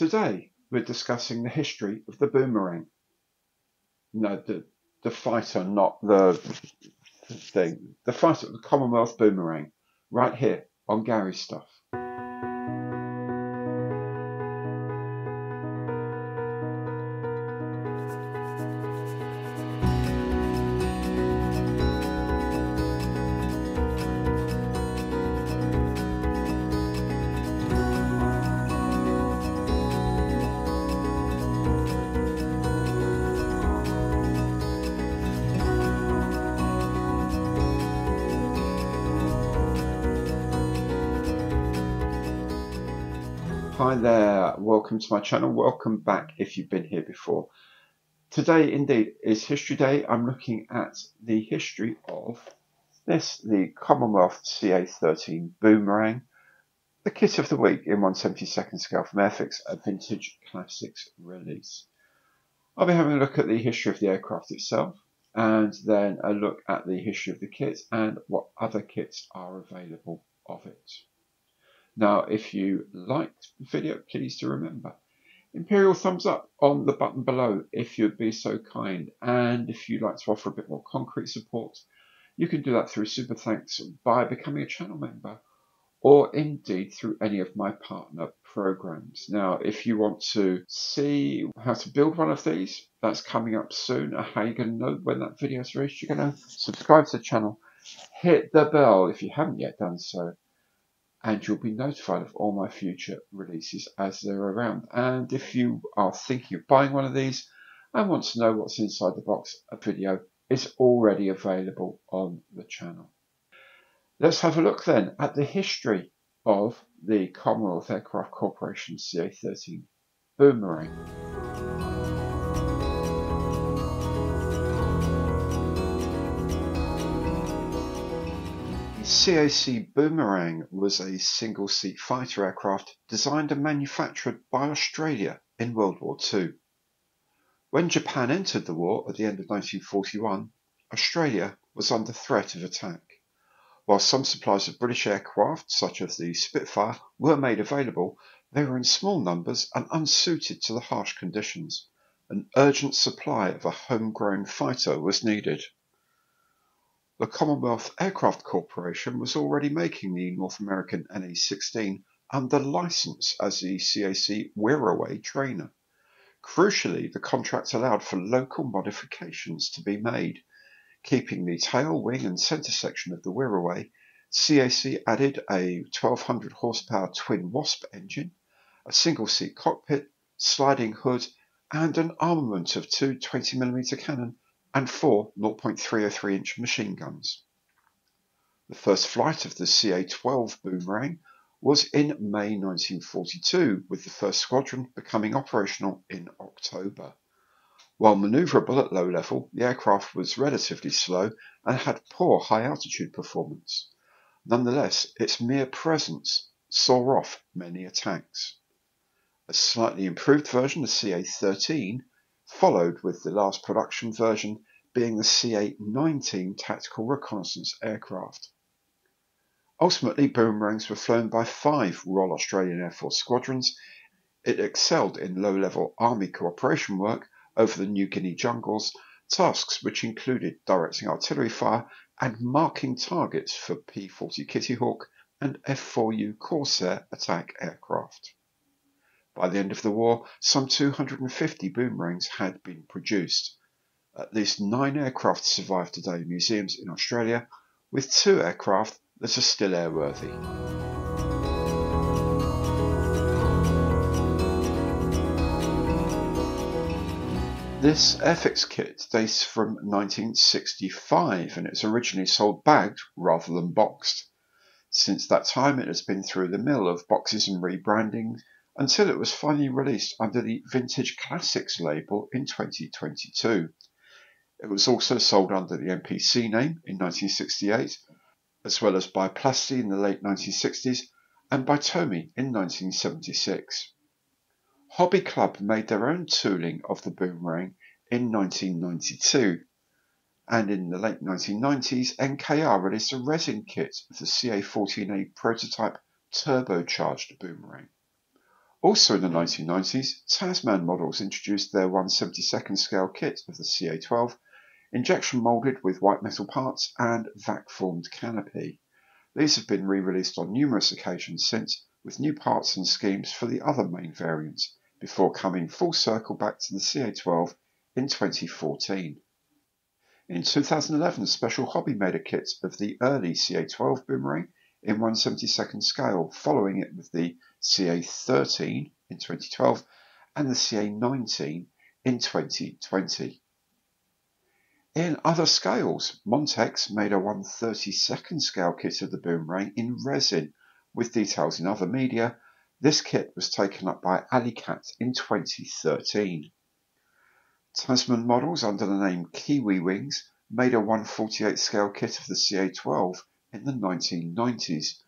Today we're discussing the history of the boomerang. No, the, the fighter, not the thing. The fighter, the Commonwealth boomerang, right here on Gary's Stuff. Hi there, welcome to my channel. Welcome back if you've been here before. Today, indeed, is History Day. I'm looking at the history of this, the Commonwealth CA13 Boomerang, the kit of the week in 172nd scale from Airfix, a vintage classics release. I'll be having a look at the history of the aircraft itself, and then a look at the history of the kit and what other kits are available of it. Now, if you liked the video, please do remember, Imperial thumbs up on the button below if you'd be so kind. And if you'd like to offer a bit more concrete support, you can do that through Super Thanks by becoming a channel member or indeed through any of my partner programs. Now, if you want to see how to build one of these, that's coming up soon. How you're going to know when that video is released, you're going to subscribe to the channel, hit the bell if you haven't yet done so, and you'll be notified of all my future releases as they're around. And if you are thinking of buying one of these and want to know what's inside the box, a video is already available on the channel. Let's have a look then at the history of the Commonwealth Aircraft Corporation CA-13 Boomerang. CAC Boomerang was a single-seat fighter aircraft designed and manufactured by Australia in World War II. When Japan entered the war at the end of 1941, Australia was under threat of attack. While some supplies of British aircraft, such as the Spitfire, were made available, they were in small numbers and unsuited to the harsh conditions. An urgent supply of a homegrown fighter was needed. The Commonwealth Aircraft Corporation was already making the North American NA-16 under license as the CAC Wirraway trainer. Crucially, the contract allowed for local modifications to be made. Keeping the tail, wing and centre section of the Wirraway, CAC added a 1200 horsepower twin Wasp engine, a single-seat cockpit, sliding hood, and an armament of two 20mm cannon and four 0.303 inch machine guns. The first flight of the CA-12 Boomerang was in May 1942, with the first squadron becoming operational in October. While manoeuvrable at low level, the aircraft was relatively slow and had poor high altitude performance. Nonetheless, its mere presence saw off many attacks. A slightly improved version, the CA-13, followed with the last production version being the CA-19 tactical reconnaissance aircraft. Ultimately, boomerangs were flown by five Royal Australian Air Force squadrons. It excelled in low-level Army cooperation work over the New Guinea jungles, tasks which included directing artillery fire and marking targets for P-40 Kittyhawk and F-4U Corsair attack aircraft. By the end of the war, some 250 boomerangs had been produced. At least nine aircraft survive today in museums in Australia, with two aircraft that are still airworthy. This Airfix kit dates from 1965 and it was originally sold bagged rather than boxed. Since that time it has been through the mill of boxes and rebranding until it was finally released under the Vintage Classics label in 2022. It was also sold under the MPC name in 1968, as well as by Plasti in the late 1960s and by Tomy in 1976. Hobby Club made their own tooling of the boomerang in 1992, and in the late 1990s, NKR released a resin kit of the CA14A prototype turbocharged boomerang. Also in the 1990s, Tasman models introduced their 172nd scale kit of the CA-12, injection moulded with white metal parts and vac-formed canopy. These have been re-released on numerous occasions since, with new parts and schemes for the other main variants, before coming full circle back to the CA-12 in 2014. In 2011, Special Hobby made a kit of the early CA-12 boomerang in 172nd scale, following it with the CA13 in 2012 and the CA19 in 2020. In other scales, Montex made a 132nd scale kit of the boomerang in resin with details in other media. This kit was taken up by AlleyCat in 2013. Tasman models under the name Kiwi Wings made a 148 scale kit of the CA12 in the 1990s.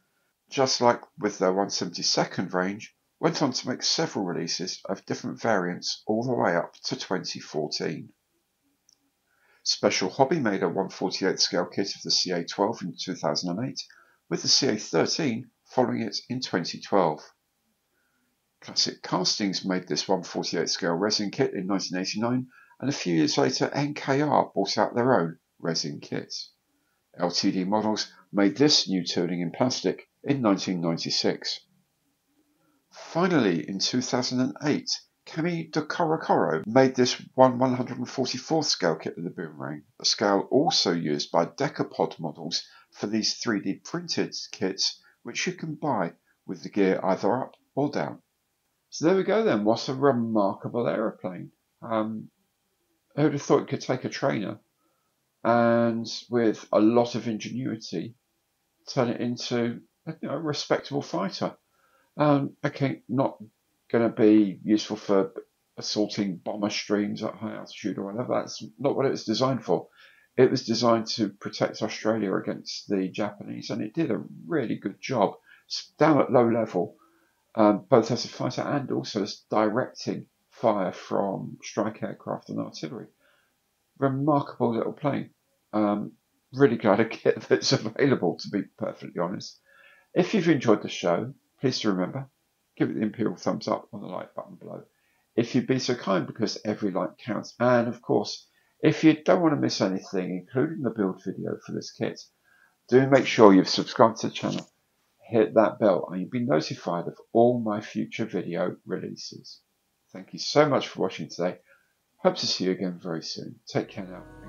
Just like with their 172nd range, went on to make several releases of different variants all the way up to 2014. Special Hobby made a 148 scale kit of the CA12 in 2008, with the CA13 following it in 2012. Classic Castings made this 148 scale resin kit in 1989, and a few years later NKR brought out their own resin kits. LTD models made this new tooling in plastic in 1996. Finally, in 2008, Kami de Korokoro made this 1 144th scale kit of the boomerang, a scale also used by Decapod models for these 3D printed kits, which you can buy with the gear either up or down. So there we go then, what a remarkable aeroplane. Um, who would have thought it could take a trainer and with a lot of ingenuity, turn it into you know, a respectable fighter. Um, okay, not going to be useful for assaulting bomber streams at high altitude or whatever. That's not what it was designed for. It was designed to protect Australia against the Japanese, and it did a really good job down at low level, um, both as a fighter and also as directing fire from strike aircraft and artillery remarkable little plane. Um, really glad a kit that's available, to be perfectly honest. If you've enjoyed the show, please remember, give it the imperial thumbs up on the like button below. If you'd be so kind, because every like counts. And of course, if you don't want to miss anything, including the build video for this kit, do make sure you've subscribed to the channel, hit that bell, and you'll be notified of all my future video releases. Thank you so much for watching today. Hope to see you again very soon. Take care now.